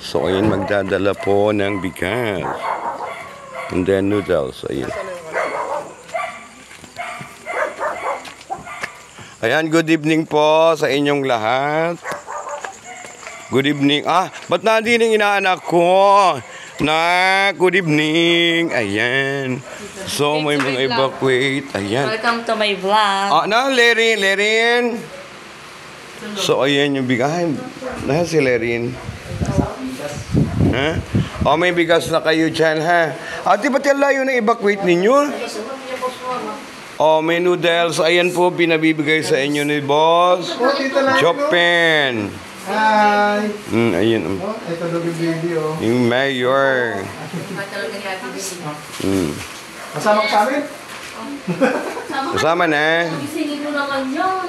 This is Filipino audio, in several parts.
So, ayun, magdadala po ng bigas. And then noodles, ayun. Ayan, good evening po sa inyong lahat. Good evening. Ah, ba't nandito yung inaanak ko? Na, good evening. Ayan. So, may mga evacuate. Ayan. Welcome to my vlog. Ah, na, Lerin, Lerin. So, ayan yung bigas. Ay, na si Lerin. Ha? O, may bigas na kayo dyan, ha? Ate, ba't yung layo na evacuate ninyo? O, may noodles. Ayan po, pinabibigay sa inyo ni Boss. Oh. Chopin. Hi! Mm, ayun. Oh, ito daw yung baby, oh. Yung mayor. Mm. Kasama ka sa amin? Kasama na.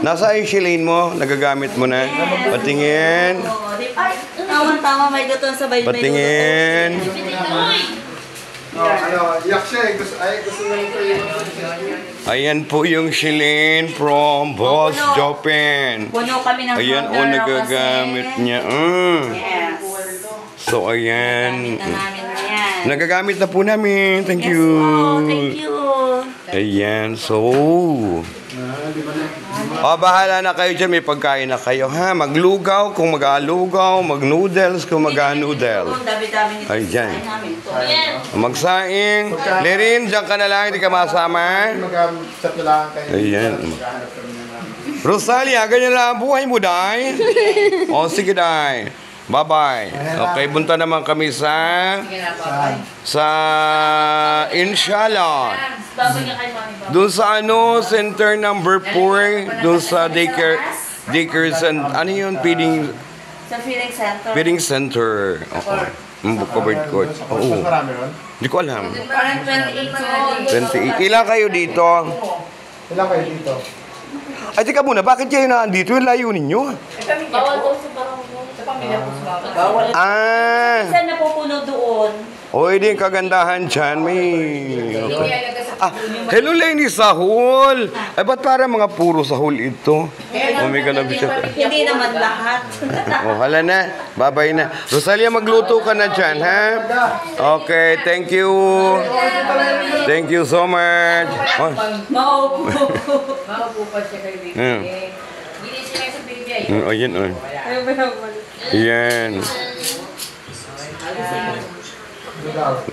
Nasa yung shilane mo? Nagagamit mo na? Patingin. Di ba? Tama-tama, may gutom sabay. may Patingin. Oh, ano. Ayan po yung shilane from Boss Chopin. Puno kami ng Ayan o, nagagamit niya. Mm. Yes. So, ayan. Nagagamit na po namin. Thank Yes, you. oh, thank you. Ayan, so... O, bahala na kayo dyan. May pagkain na kayo, ha? Maglugaw kung mag-alugaw, mag-noodles kung mag-noodle. Ay, dyan. Magsaing. Lerin, dyan ka na lang. Hindi ka masama. Ayan. Rosalia, ganyan lang ang buhay mo, Day. O, sige, Day. Bye-bye. Okay, punta naman kami sa... Sa... Inshallah. Doon sa ano, center number 4. Doon sa daycare... Daycare and ano yun, feeding, Sa feeding center. feeding center. Oo. Ang covered court. Oo. Hindi ko alam. Parang 28 28. Ilan kayo dito? Ilan kayo dito? Ay, teka muna, bakit kayo nandito? Yung layo ninyo? Bawal daw sa Sa sa Bawal. Ah! Saan napupuno doon? O, hindi yung kagandahan dyan. May... Ah, hello, Lenny Sahol! Ay, ba't para mga puro sahol ito? Oh, may ganabi siya. Hindi naman lahat. Oh, hala na. Bye-bye na. Rosalia, magluto ka na dyan, ha? Okay, thank you. Thank you so much. Oh, Maupo. Maupo pa siya kay Vicky. Mm. Eh, Ginis siya sa baby ay. mm, ayan, daw.